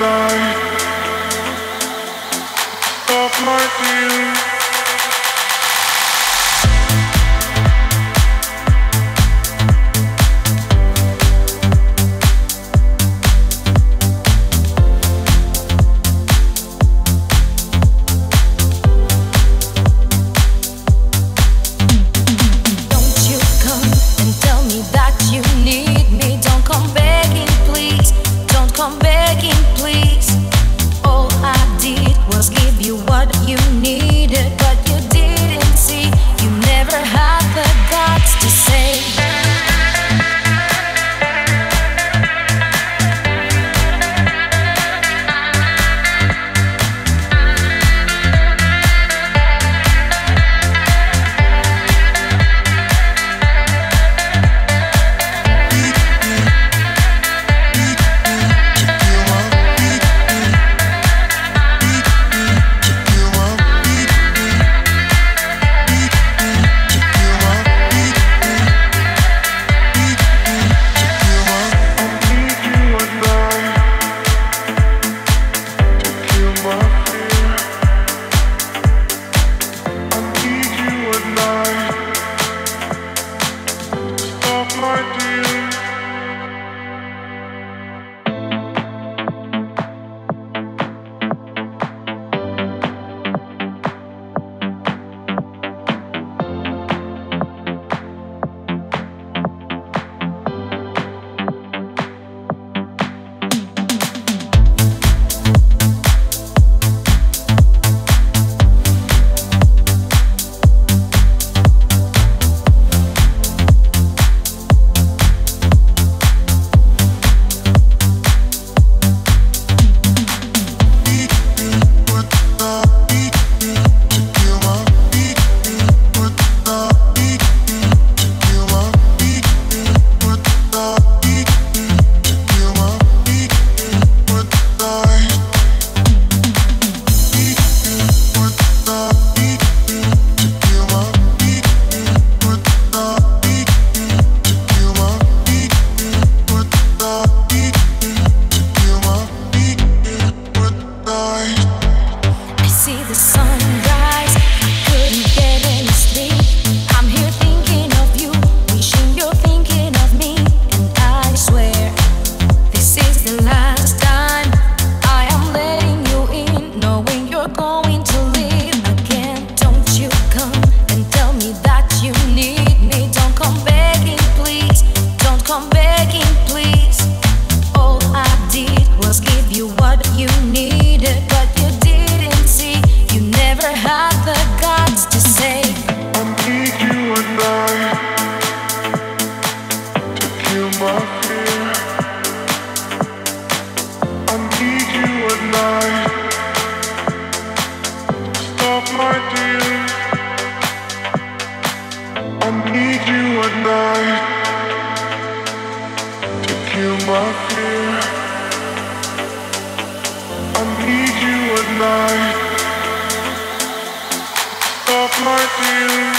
love. Stop my. I need you at night to kill my fear. I need you at night. Stop my tears.